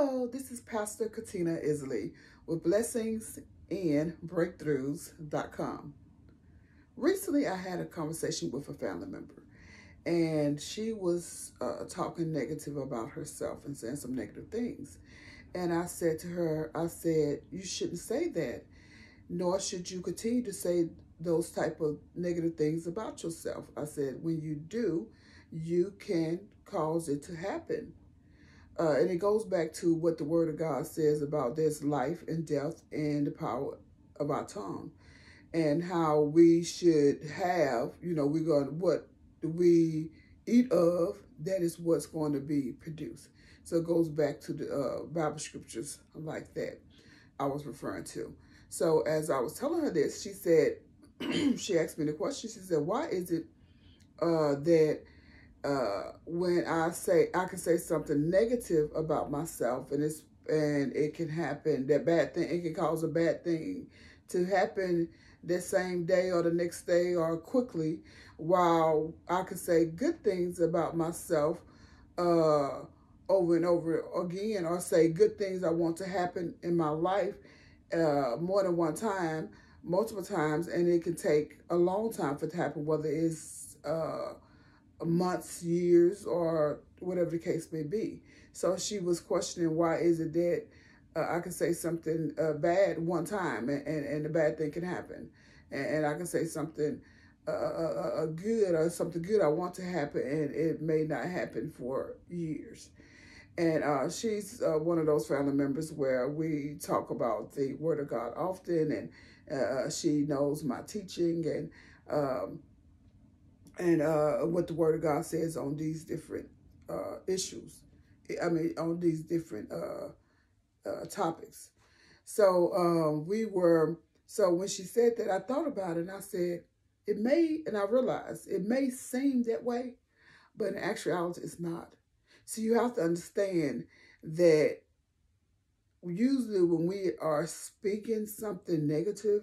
Hello, this is Pastor Katina Isley with Blessings and Breakthroughs.com. Recently, I had a conversation with a family member, and she was uh, talking negative about herself and saying some negative things. And I said to her, I said, you shouldn't say that, nor should you continue to say those type of negative things about yourself. I said, when you do, you can cause it to happen. Uh, and it goes back to what the Word of God says about this life and death and the power of our tongue, and how we should have, you know, we're going what we eat of, that is what's going to be produced. So it goes back to the uh, Bible scriptures like that I was referring to. So as I was telling her this, she said, she asked me the question. She said, "Why is it uh, that?" Uh, when I say I can say something negative about myself, and it's and it can happen that bad thing. It can cause a bad thing to happen the same day or the next day or quickly, while I can say good things about myself uh, over and over again, or say good things I want to happen in my life uh, more than one time, multiple times, and it can take a long time for it to happen, whether it's uh, months, years, or whatever the case may be. So she was questioning why is it that uh, I can say something uh, bad one time and, and, and, the bad thing can happen. And, and I can say something uh, uh, uh good or something good I want to happen and it may not happen for years. And uh, she's uh, one of those family members where we talk about the Word of God often, and uh, she knows my teaching, and um, and uh, what the Word of God says on these different uh, issues. I mean, on these different uh, uh, topics. So um, we were, so when she said that, I thought about it and I said, it may, and I realized it may seem that way, but in actuality, it's not. So you have to understand that usually when we are speaking something negative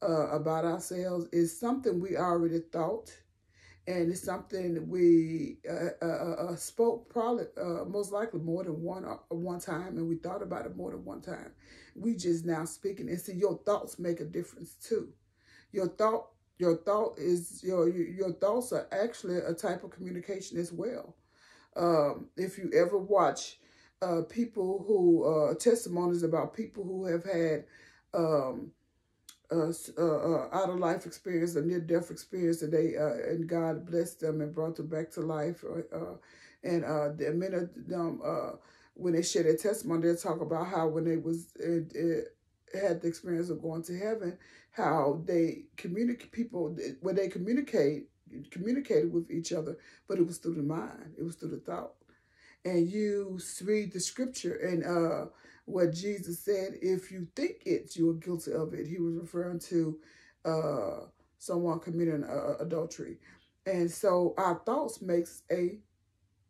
uh, about ourselves, is something we already thought and it's something we uh, uh, uh, uh, spoke probably uh, most likely more than one one time, and we thought about it more than one time. We just now speaking, and see your thoughts make a difference too. Your thought, your thought is your your thoughts are actually a type of communication as well. Um, if you ever watch people who testimonies about people who have had um, uh, uh, out of life experience, a near death experience, and they uh, and God blessed them and brought them back to life. Uh, uh and uh, the many of them, uh, when they share their testimony, they talk about how when they was it, it had the experience of going to heaven, how they communicate people when they communicate communicated with each other, but it was through the mind, it was through the thought, and you read the scripture and uh what Jesus said, if you think it, you are guilty of it. He was referring to uh, someone committing uh, adultery. And so our thoughts makes a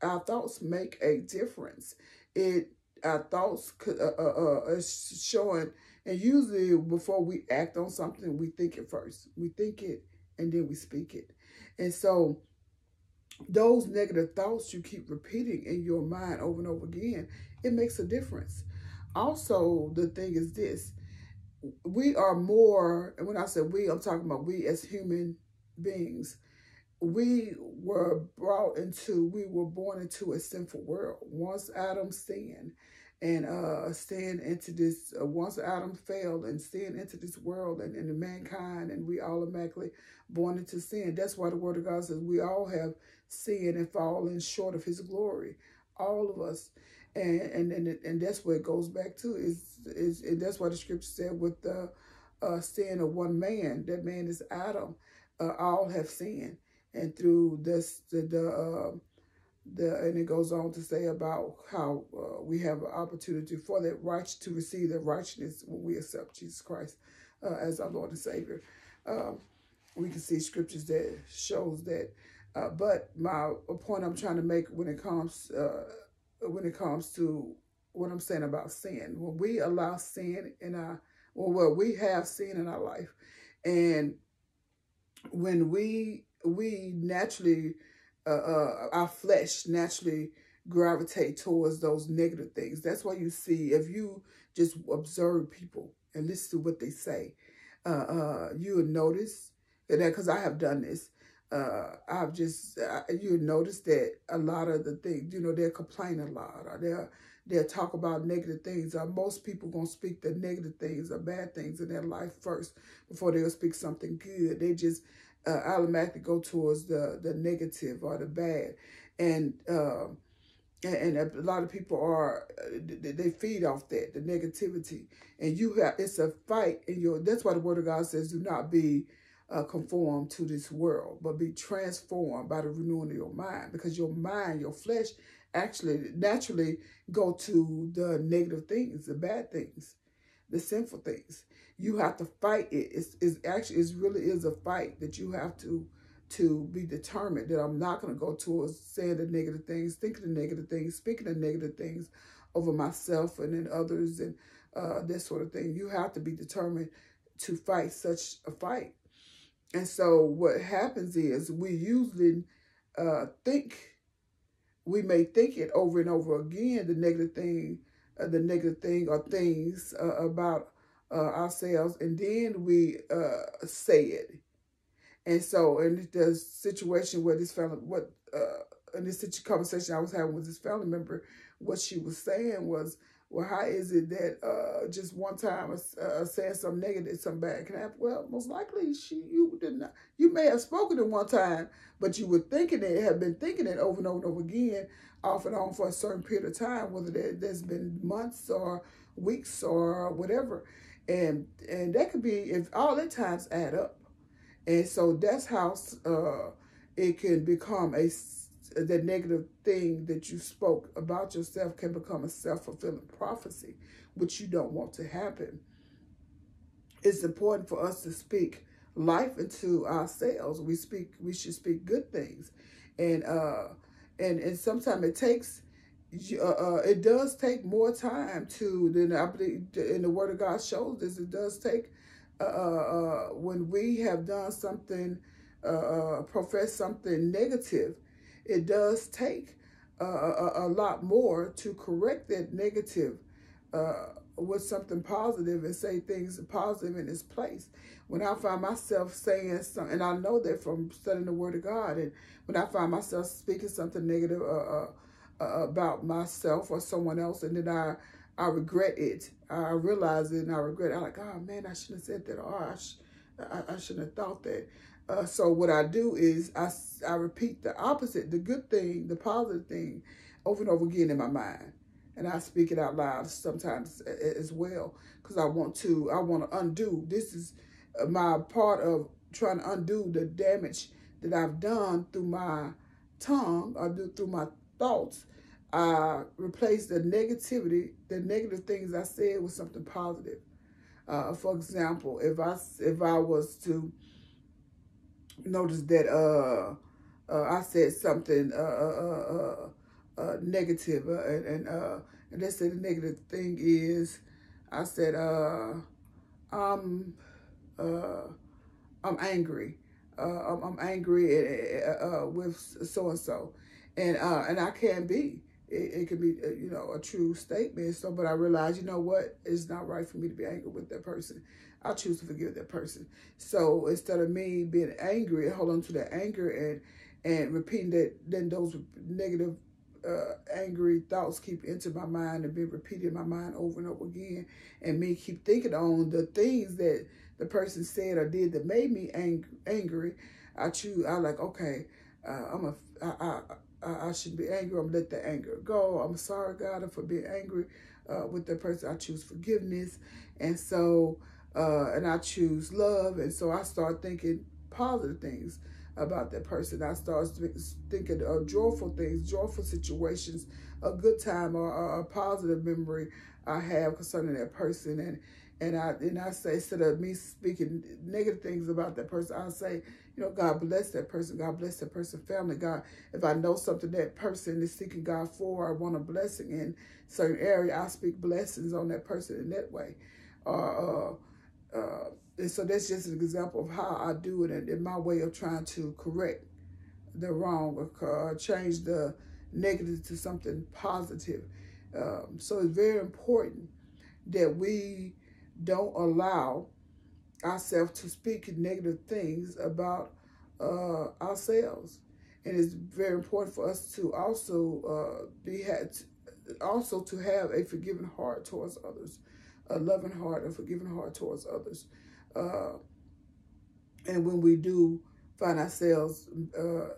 our thoughts make a difference. It our thoughts uh, uh, uh, is showing, and usually before we act on something, we think it first. We think it, and then we speak it. And so those negative thoughts you keep repeating in your mind over and over again, it makes a difference also the thing is this we are more and when i said we i'm talking about we as human beings. We were brought into we were born into a sinful world. Once adam sinned and uh sin into this uh, once adam fell and sin into this world and into mankind and we all automatically born into sin that's why the word of god says we all have sinned and fallen short of his glory. All of us and and and, and that's what it goes back to is is and that's why the scripture said with the uh, sin of one man, that man is Adam. Uh, all have sinned, and through this the the, uh, the and it goes on to say about how uh, we have an opportunity for that right to receive that righteousness when we accept Jesus Christ uh, as our Lord and Savior. Um, we can see scriptures that shows that. Uh, but my point I'm trying to make when it comes uh, when it comes to what I'm saying about sin. When we allow sin in our, well, well we have sin in our life, and when we we naturally, uh, uh, our flesh naturally gravitate towards those negative things. That's why you see, if you just observe people and listen to what they say, uh, uh, you would notice that because I have done this. Uh, I've just you notice that a lot of the things, you know, they're complaining a lot, or they'll talk about negative things. Or most people gonna speak the negative things or bad things in their life first before they'll speak something good. They just uh, automatically go towards the the negative or the bad, and. Uh, and, a lot of people are uh, they feed off that the negativity and you have it's a fight and you that's why the word of god says do not be uh, to this world but be transformed by the renewing of your mind because your mind your flesh actually naturally go to the negative things the bad things the sinful things you have to fight it it's, it's actually it really is a fight that you have to to be determined that I'm not going to go towards saying the negative things, thinking the negative things, speaking the negative things over myself and then others and uh, this sort of thing. You have to be determined to fight such a fight. And so what happens is we usually uh, think, we may think it over and over again, the negative thing, uh, the negative thing or things uh, about uh, ourselves, and then we uh, say it. And so in the situation where this family, what uh, in this conversation I was having with this family member, what she was saying was, well, how is it that uh, just one time uh, saying something negative, something bad can happen? Well, most likely she you did not. You may have spoken it one time, but you were thinking it, have been thinking it over and over and over again, off and on for a certain period of time, whether there, there's been months or weeks or whatever, and and that could be if all the times add up. And so that's how uh, it can become a the negative thing that you spoke about yourself can become a self-fulfilling prophecy, which you don't want to happen. It's important for us to speak life into ourselves. We speak, we should speak good things. And uh and and sometimes it takes uh, uh, it does take more time to than I believe in the word of God shows this. It does take uh, uh, when we have done something, uh, uh, profess something negative, it does take uh, a, a, lot more to correct that negative uh, with something positive and say things positive in its place. When I find myself saying something, and I know that from studying the Word of God, and when I find myself speaking something negative uh, uh, about myself or someone else, and then I I regret it. I realize it and I regret it. I'm like, oh man, I shouldn't have said that. Or I, sh I, I shouldn't have thought that. Uh, so what I do is I, I repeat the opposite, the good thing, the positive thing over and over again in my mind. And I speak it out loud sometimes as well because I want to, I want to undo. This is uh, my part of trying to undo the damage that I've done through my tongue or through my thoughts I replace the negativity, the negative things I said with something positive. Uh, for example, if I if I was to notice that uh, uh I said something uh, uh, uh, uh negative, and and, uh and let's say the negative thing is I said uh I'm uh I'm angry. I'm, I'm, angry with so and so, and uh and I can't be it, it can be, uh, you know, a true statement. So, but I realized, you know what, it's not right for me to be angry with that person. I choose to forgive that person. So instead of me being angry, hold on to that anger and and repeating that, then those negative, uh, angry thoughts keep into my mind and be repeated in my mind over and over again, and me keep thinking on the things that the person said or did that made me ang- angry. I choose. I like okay. Uh, I'm a. I, I I, I should be angry. I'm let the anger go. I'm sorry, God, for being angry uh, with that person. I choose forgiveness. And so, uh, and I choose love. And so I start thinking positive things about that person. I start thinking of joyful things, joyful situations, a good time or a positive memory I have concerning that person. And and I and I say instead of me speaking negative things about that person, I say, you know, God bless that person. God bless that person, family. God, if I know something that person is seeking God for, I want a blessing in certain area, I speak blessings on that person in that way. Uh, uh, uh, and so that's just an example of how I do it and, and my way of trying to correct the wrong or uh, change the negative to something positive. Um, so it's very important that we don't allow ourselves to speak negative things about uh, ourselves. And it's very important for us to also uh, be had, also to have a forgiving heart towards others, a loving heart, a forgiving heart towards others. Uh, and when we do find ourselves uh,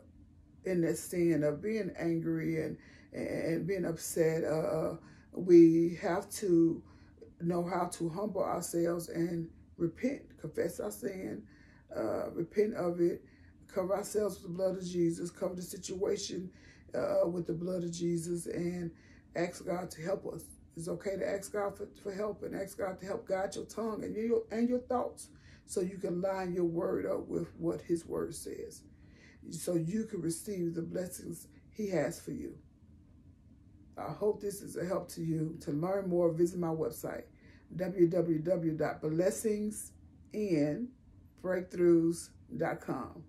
in that sin of being angry and and being upset, uh, uh, we have to know how to humble ourselves and repent, confess our sin, uh, repent of it, cover ourselves with the blood of Jesus, cover the situation uh, with the blood of Jesus, and ask God to help us. It's okay to ask God for, for help and ask God to help guide your tongue and your and your thoughts so you can line your word up with what his word says. So you can receive the blessings he has for you. I hope this is a help to you. To learn more, visit my website, www.blessingsandbreakthroughs.com.